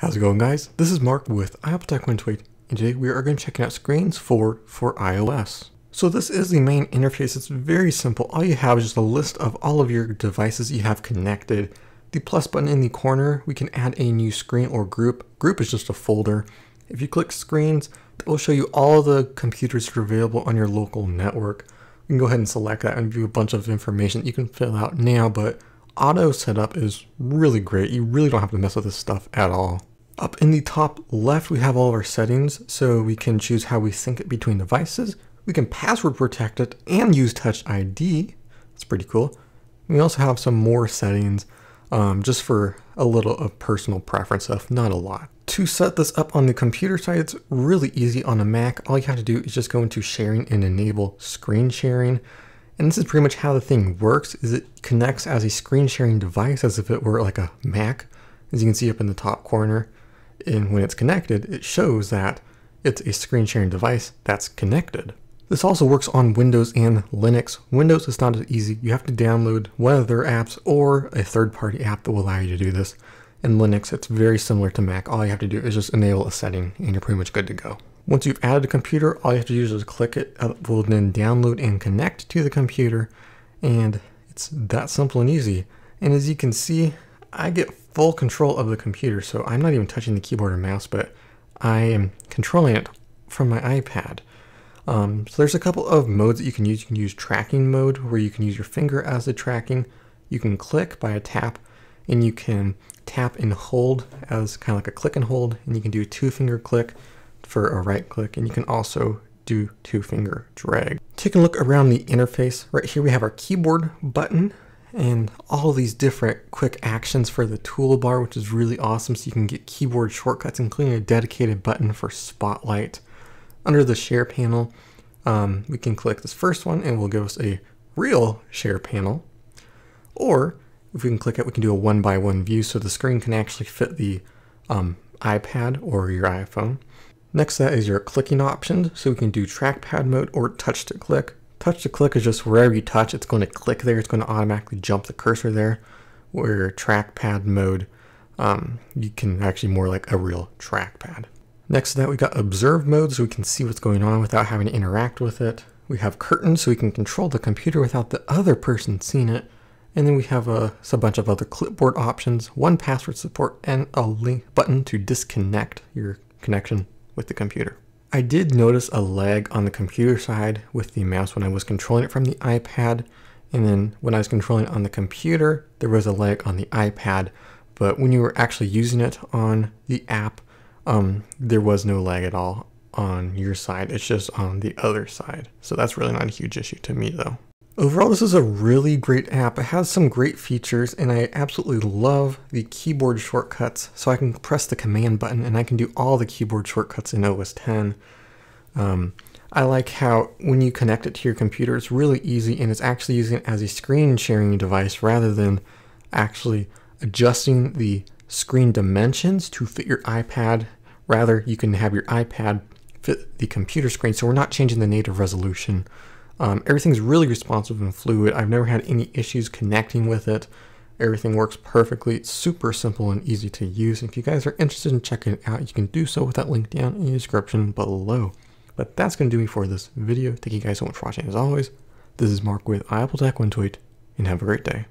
How's it going guys? This is Mark with iAppleTech 128 and today we are going to check out Screens 4, for iOS. So this is the main interface. It's very simple. All you have is just a list of all of your devices you have connected. The plus button in the corner, we can add a new screen or group. Group is just a folder. If you click screens, it will show you all of the computers that are available on your local network. You can go ahead and select that and view a bunch of information you can fill out now, but auto setup is really great. You really don't have to mess with this stuff at all. Up in the top left, we have all of our settings, so we can choose how we sync it between devices. We can password protect it and use Touch ID. That's pretty cool. We also have some more settings um, just for a little of personal preference stuff, not a lot. To set this up on the computer side, it's really easy on a Mac. All you have to do is just go into sharing and enable screen sharing. And this is pretty much how the thing works, is it connects as a screen sharing device as if it were like a Mac, as you can see up in the top corner. And when it's connected, it shows that it's a screen sharing device that's connected. This also works on Windows and Linux. Windows is not as easy. You have to download one of their apps or a third-party app that will allow you to do this. In Linux, it's very similar to Mac. All you have to do is just enable a setting and you're pretty much good to go. Once you've added a computer, all you have to do is click it. It will then download and connect to the computer. And it's that simple and easy. And as you can see, I get full control of the computer. So I'm not even touching the keyboard or mouse, but I am controlling it from my iPad. Um, so there's a couple of modes that you can use. You can use tracking mode where you can use your finger as the tracking. You can click by a tap and you can tap and hold as kind of like a click and hold and you can do a two finger click for a right click and you can also do two finger drag. Taking a look around the interface, right here we have our keyboard button and all these different quick actions for the toolbar, which is really awesome. So you can get keyboard shortcuts, including a dedicated button for Spotlight. Under the share panel, um, we can click this first one and it will give us a real share panel. Or if we can click it, we can do a one by one view so the screen can actually fit the um, iPad or your iPhone. Next to that is your clicking options. So we can do trackpad mode or touch to click. Touch to click is just wherever you touch, it's going to click there. It's going to automatically jump the cursor there. Where trackpad mode, um, you can actually more like a real trackpad. Next to that, we got observe mode, so we can see what's going on without having to interact with it. We have curtains, so we can control the computer without the other person seeing it. And then we have a, a bunch of other clipboard options, 1Password support, and a link button to disconnect your connection with the computer. I did notice a lag on the computer side with the mouse when I was controlling it from the iPad. And then when I was controlling it on the computer, there was a lag on the iPad. But when you were actually using it on the app, um, there was no lag at all on your side. It's just on the other side. So that's really not a huge issue to me though. Overall, this is a really great app. It has some great features and I absolutely love the keyboard shortcuts. So I can press the command button and I can do all the keyboard shortcuts in OS X. Um, I like how when you connect it to your computer, it's really easy and it's actually using it as a screen sharing device rather than actually adjusting the screen dimensions to fit your iPad. Rather, you can have your iPad fit the computer screen. So we're not changing the native resolution. Um, everything's really responsive and fluid. I've never had any issues connecting with it. Everything works perfectly. It's super simple and easy to use. If you guys are interested in checking it out, you can do so with that link down in the description below. But that's going to do me for this video. Thank you guys so much for watching as always. This is Mark with iAppleTech128 and have a great day.